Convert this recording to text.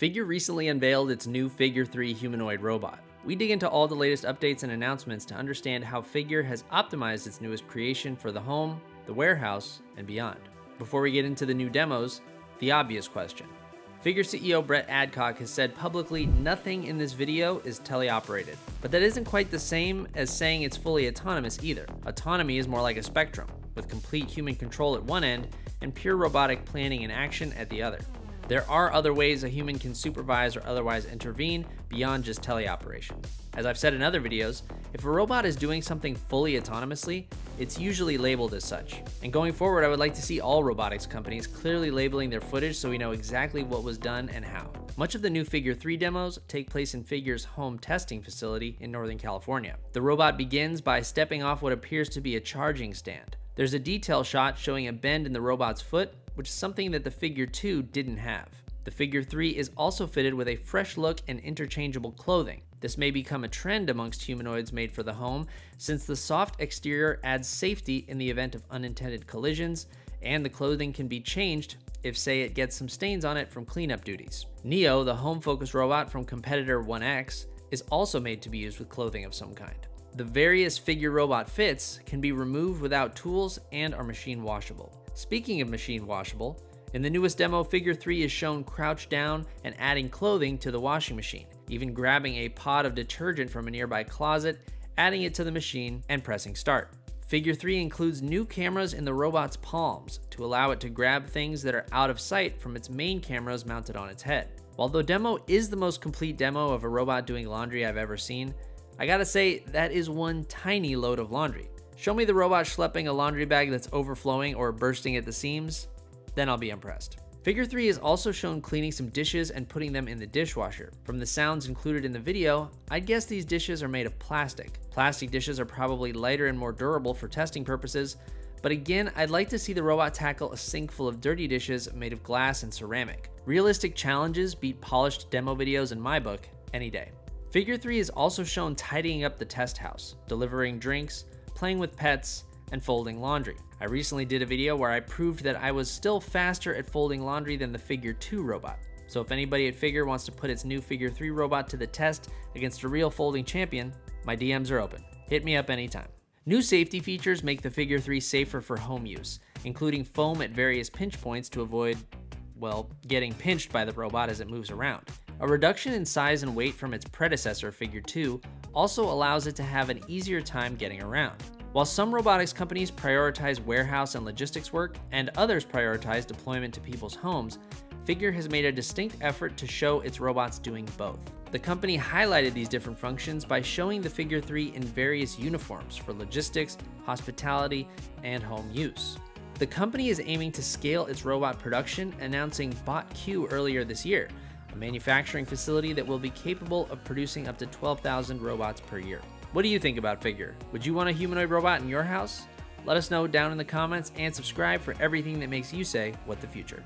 Figure recently unveiled its new Figure 3 humanoid robot. We dig into all the latest updates and announcements to understand how Figure has optimized its newest creation for the home, the warehouse, and beyond. Before we get into the new demos, the obvious question. Figure CEO Brett Adcock has said publicly nothing in this video is teleoperated. But that isn't quite the same as saying it's fully autonomous either. Autonomy is more like a spectrum, with complete human control at one end and pure robotic planning and action at the other. There are other ways a human can supervise or otherwise intervene beyond just teleoperation. As I've said in other videos, if a robot is doing something fully autonomously, it's usually labeled as such. And going forward, I would like to see all robotics companies clearly labeling their footage so we know exactly what was done and how. Much of the new Figure 3 demos take place in Figure's home testing facility in Northern California. The robot begins by stepping off what appears to be a charging stand. There's a detail shot showing a bend in the robot's foot which is something that the Figure 2 didn't have. The Figure 3 is also fitted with a fresh look and interchangeable clothing. This may become a trend amongst humanoids made for the home, since the soft exterior adds safety in the event of unintended collisions, and the clothing can be changed if, say, it gets some stains on it from cleanup duties. Neo, the home focused robot from competitor 1X, is also made to be used with clothing of some kind. The various figure robot fits can be removed without tools and are machine washable. Speaking of machine washable, in the newest demo, Figure 3 is shown crouched down and adding clothing to the washing machine, even grabbing a pot of detergent from a nearby closet, adding it to the machine, and pressing start. Figure 3 includes new cameras in the robot's palms to allow it to grab things that are out of sight from its main cameras mounted on its head. While the demo is the most complete demo of a robot doing laundry I've ever seen, I gotta say that is one tiny load of laundry. Show me the robot schlepping a laundry bag that's overflowing or bursting at the seams, then I'll be impressed. Figure 3 is also shown cleaning some dishes and putting them in the dishwasher. From the sounds included in the video, I'd guess these dishes are made of plastic. Plastic dishes are probably lighter and more durable for testing purposes, but again, I'd like to see the robot tackle a sink full of dirty dishes made of glass and ceramic. Realistic challenges beat polished demo videos in my book any day. Figure 3 is also shown tidying up the test house, delivering drinks, playing with pets, and folding laundry. I recently did a video where I proved that I was still faster at folding laundry than the Figure 2 robot. So if anybody at Figure wants to put its new Figure 3 robot to the test against a real folding champion, my DMs are open. Hit me up anytime. New safety features make the Figure 3 safer for home use, including foam at various pinch points to avoid, well, getting pinched by the robot as it moves around. A reduction in size and weight from its predecessor, Figure 2, also allows it to have an easier time getting around. While some robotics companies prioritize warehouse and logistics work, and others prioritize deployment to people's homes, Figure has made a distinct effort to show its robots doing both. The company highlighted these different functions by showing the Figure 3 in various uniforms for logistics, hospitality, and home use. The company is aiming to scale its robot production, announcing BotQ earlier this year, a manufacturing facility that will be capable of producing up to 12,000 robots per year. What do you think about Figure? Would you want a humanoid robot in your house? Let us know down in the comments and subscribe for everything that makes you say, what the future.